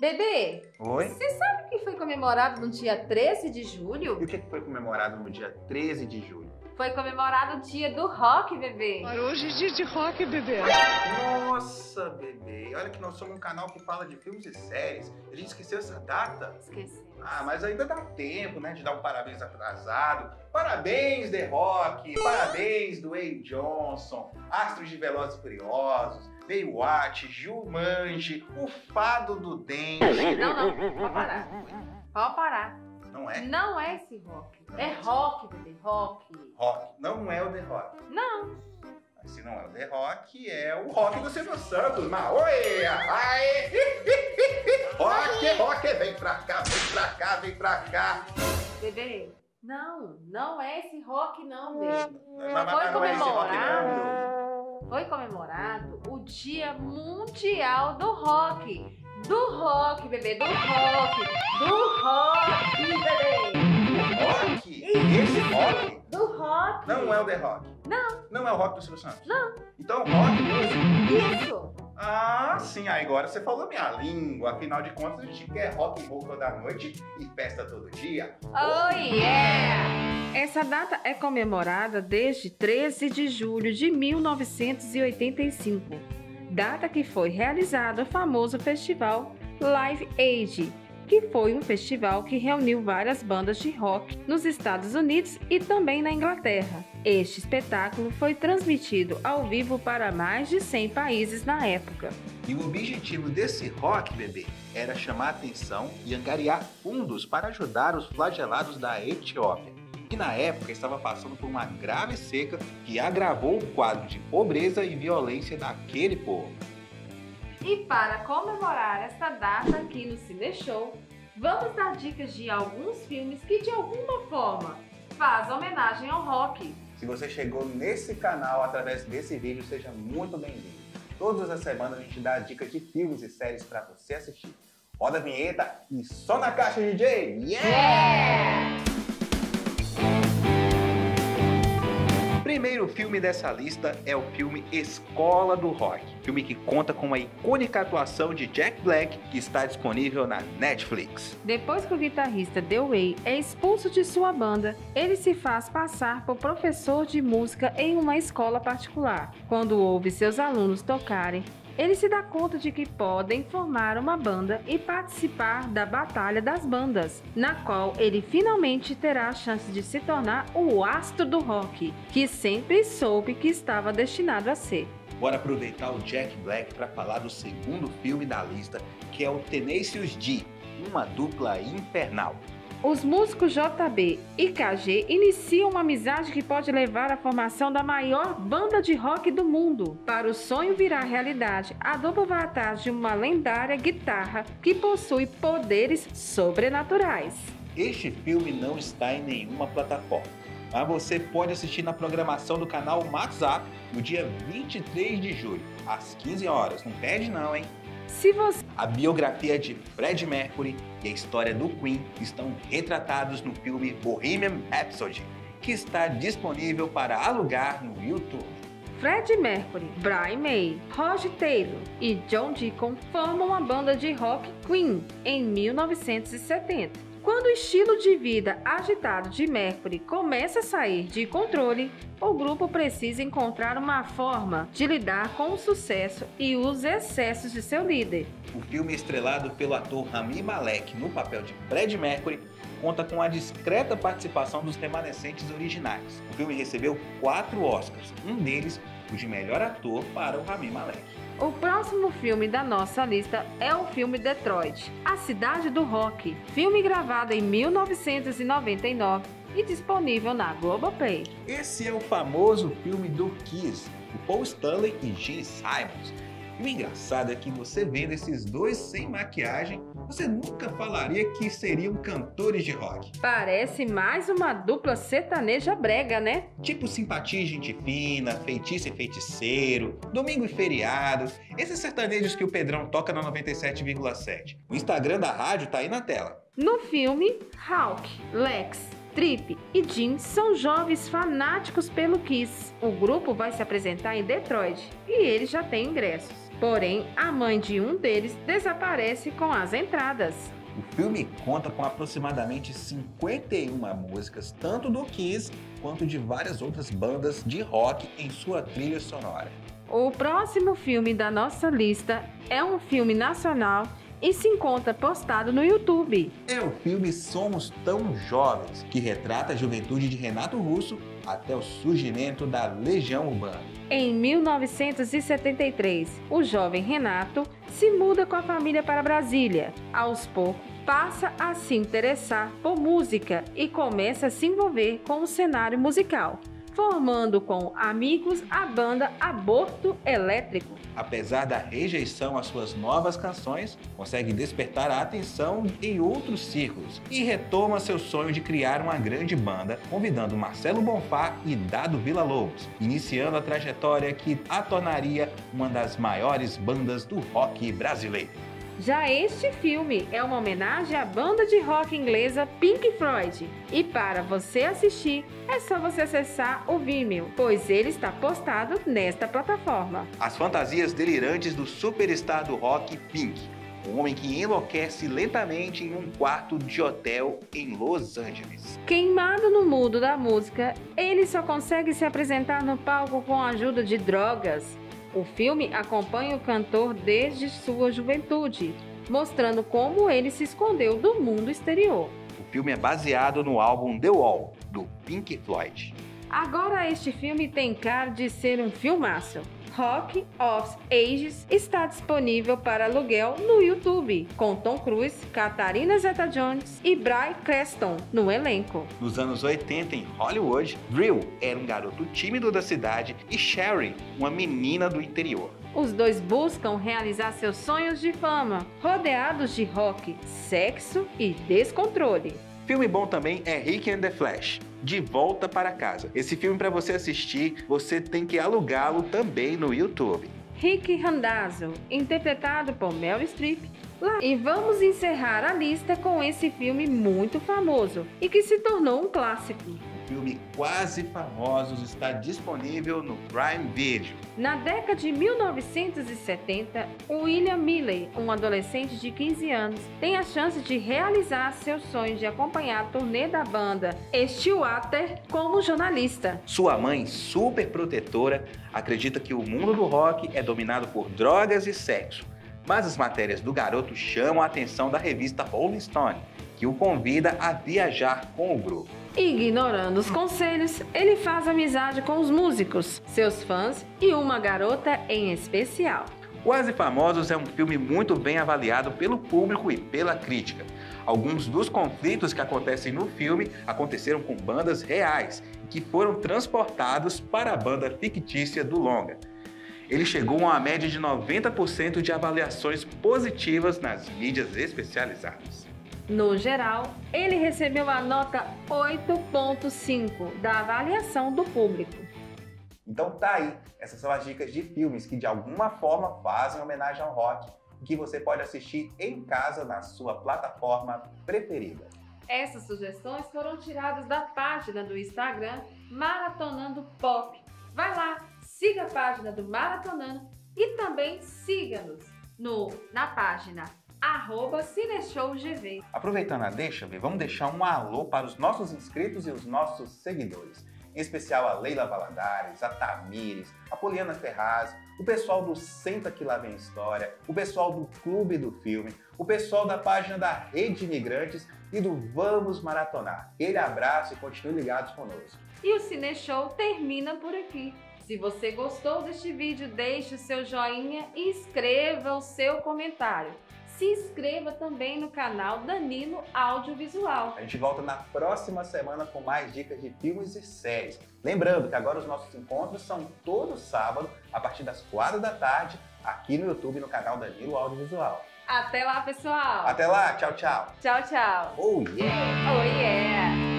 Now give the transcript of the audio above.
Bebê, Oi? você sabe que foi comemorado no dia 13 de E julho? o que foi comemorado no dia 13 de julho? Foi comemorado o dia do rock, bebê. Mas hoje é dia de rock, bebê. Nossa, bebê. Olha que nós somos um canal que fala de filmes e séries. A gente esqueceu essa data. Esqueci. Ah, mas ainda dá tempo, né, de dar um parabéns atrasado. Parabéns, The Rock. Parabéns, Dwayne Johnson. Astros de Velozes e Furiosos. Baywatch, Jumanji, o Fado do Dente. Não, não, pode parar. Pode parar. Não é? Não é esse rock. É rock, bebê, rock. Rock. Não é o The Rock. Não. Mas se não é o The Rock, é o Rock do Silvio Santos. Mas, oi, ai, Rock, Rock, vem pra cá, vem pra cá, vem pra cá. Bebê, não, não é esse rock não, bebê. Mas, mas Foi não é esse Rock, não. Foi comemorado o Dia Mundial do Rock. Do rock, bebê, do rock. Do rock, bebê. Rock? Esse Rock? Do rock. Não é o The Rock. Não. Não é o Rock do Silvio Santos? Não. Então, Rock música. Isso. Ah, sim, agora você falou minha língua. Afinal de contas, a gente quer rock and roll toda noite e festa todo dia. Oh yeah! Essa data é comemorada desde 13 de julho de 1985, data que foi realizado o famoso festival Live Aid, que foi um festival que reuniu várias bandas de rock nos Estados Unidos e também na Inglaterra. Este espetáculo foi transmitido ao vivo para mais de 100 países na época. E o objetivo desse rock, bebê, era chamar atenção e angariar fundos para ajudar os flagelados da Etiópia, que na época estava passando por uma grave seca que agravou o quadro de pobreza e violência daquele povo. E para comemorar esta data aqui no Cine Show, vamos dar dicas de alguns filmes que de alguma forma faz homenagem ao rock. Se você chegou nesse canal através desse vídeo, seja muito bem-vindo. Todas as semanas a gente dá dicas de filmes e séries para você assistir. Roda a vinheta e só na caixa, DJ! Yeah! Primeiro filme dessa lista é o filme Escola do Rock, filme que conta com a icônica atuação de Jack Black, que está disponível na Netflix. Depois que o guitarrista Dewey é expulso de sua banda, ele se faz passar por professor de música em uma escola particular. Quando ouve seus alunos tocarem, ele se dá conta de que podem formar uma banda e participar da Batalha das Bandas, na qual ele finalmente terá a chance de se tornar o astro do rock, que sempre soube que estava destinado a ser. Bora aproveitar o Jack Black para falar do segundo filme da lista, que é o Tenacious D, uma dupla infernal. Os músicos JB e KG iniciam uma amizade que pode levar à formação da maior banda de rock do mundo. Para o sonho virar realidade, a dupla vai atrás de uma lendária guitarra que possui poderes sobrenaturais. Este filme não está em nenhuma plataforma, mas você pode assistir na programação do canal WhatsApp no dia 23 de julho, às 15 horas. Não perde não, hein? Se você A biografia de Fred Mercury e a história do Queen estão retratados no filme Bohemian Rhapsody, que está disponível para alugar no YouTube. Fred Mercury, Brian May, Roger Taylor e John Deacon formam a banda de rock Queen em 1970. Quando o estilo de vida agitado de Mercury começa a sair de controle, o grupo precisa encontrar uma forma de lidar com o sucesso e os excessos de seu líder. O filme estrelado pelo ator Rami Malek no papel de Fred Mercury conta com a discreta participação dos remanescentes originais. O filme recebeu quatro Oscars, um deles o de melhor ator para o Rami Malek. O próximo filme da nossa lista é o filme Detroit, A Cidade do Rock, filme gravado em 1999 e disponível na Globoplay. Esse é o famoso filme do Kiss, o Paul Stanley e Gene Simons. E o engraçado é que você vendo esses dois sem maquiagem, você nunca falaria que seriam cantores de rock. Parece mais uma dupla sertaneja brega, né? Tipo simpatia e gente fina, feitiço e feiticeiro, domingo e feriado, esses sertanejos que o Pedrão toca na 97,7. O Instagram da rádio tá aí na tela. No filme, Hawk, Lex, Trip e Jim são jovens fanáticos pelo Kiss. O grupo vai se apresentar em Detroit e eles já têm ingressos. Porém, a mãe de um deles desaparece com as entradas. O filme conta com aproximadamente 51 músicas, tanto do Kiss quanto de várias outras bandas de rock em sua trilha sonora. O próximo filme da nossa lista é um filme nacional e se encontra postado no YouTube. É o filme Somos Tão Jovens, que retrata a juventude de Renato Russo até o surgimento da Legião Urbana. Em 1973, o jovem Renato se muda com a família para Brasília. Aos poucos, passa a se interessar por música e começa a se envolver com o cenário musical formando com amigos a banda Aborto Elétrico. Apesar da rejeição às suas novas canções, consegue despertar a atenção em outros círculos e retoma seu sonho de criar uma grande banda, convidando Marcelo Bonfá e Dado Vila Lobos, iniciando a trajetória que a tornaria uma das maiores bandas do rock brasileiro. Já este filme é uma homenagem à banda de rock inglesa Pink Floyd. E para você assistir, é só você acessar o Vimeo, pois ele está postado nesta plataforma. As fantasias delirantes do superstar do rock Pink, um homem que enlouquece lentamente em um quarto de hotel em Los Angeles. Queimado no mundo da música, ele só consegue se apresentar no palco com a ajuda de drogas o filme acompanha o cantor desde sua juventude, mostrando como ele se escondeu do mundo exterior. O filme é baseado no álbum The Wall, do Pink Floyd. Agora este filme tem cara de ser um filmaço. Rock of Ages está disponível para aluguel no YouTube, com Tom Cruise, Katarina Zeta-Jones e Bryan Cranston no elenco. Nos anos 80, em Hollywood, Drew era um garoto tímido da cidade e Sherry, uma menina do interior. Os dois buscam realizar seus sonhos de fama, rodeados de rock, sexo e descontrole. Filme bom também é Rick and the Flash, De Volta para Casa. Esse filme para você assistir, você tem que alugá-lo também no YouTube. Rick Randazzo, interpretado por Mel Streep. E vamos encerrar a lista com esse filme muito famoso e que se tornou um clássico filme Quase Famosos está disponível no Prime Video. Na década de 1970, William Milley, um adolescente de 15 anos, tem a chance de realizar seu sonho de acompanhar a turnê da banda Stillwater como jornalista. Sua mãe, super protetora, acredita que o mundo do rock é dominado por drogas e sexo. Mas as matérias do garoto chamam a atenção da revista Rolling Stone, que o convida a viajar com o grupo. Ignorando os conselhos, ele faz amizade com os músicos, seus fãs e uma garota em especial. Quase Famosos é um filme muito bem avaliado pelo público e pela crítica. Alguns dos conflitos que acontecem no filme aconteceram com bandas reais que foram transportados para a banda fictícia do longa. Ele chegou a uma média de 90% de avaliações positivas nas mídias especializadas. No geral, ele recebeu a nota 8.5 da avaliação do público. Então tá aí, essas são as dicas de filmes que de alguma forma fazem homenagem ao rock, que você pode assistir em casa na sua plataforma preferida. Essas sugestões foram tiradas da página do Instagram Maratonando Pop. Vai lá, siga a página do Maratonando e também siga-nos no na página arroba CineshowGV. Aproveitando a deixa, vamos deixar um alô para os nossos inscritos e os nossos seguidores. Em especial a Leila Valadares, a Tamires, a Poliana Ferraz, o pessoal do Senta Que Lá Vem História, o pessoal do Clube do Filme, o pessoal da página da Rede Imigrantes e do Vamos Maratonar. Aquele abraço e continue ligados conosco. E o Cine Show termina por aqui. Se você gostou deste vídeo, deixe o seu joinha e escreva o seu comentário se inscreva também no canal Danilo Audiovisual. A gente volta na próxima semana com mais dicas de filmes e séries. Lembrando que agora os nossos encontros são todo sábado, a partir das quatro da tarde, aqui no YouTube, no canal Danilo Audiovisual. Até lá, pessoal! Até lá, tchau, tchau! Tchau, tchau! Oh, yeah! Oh, yeah!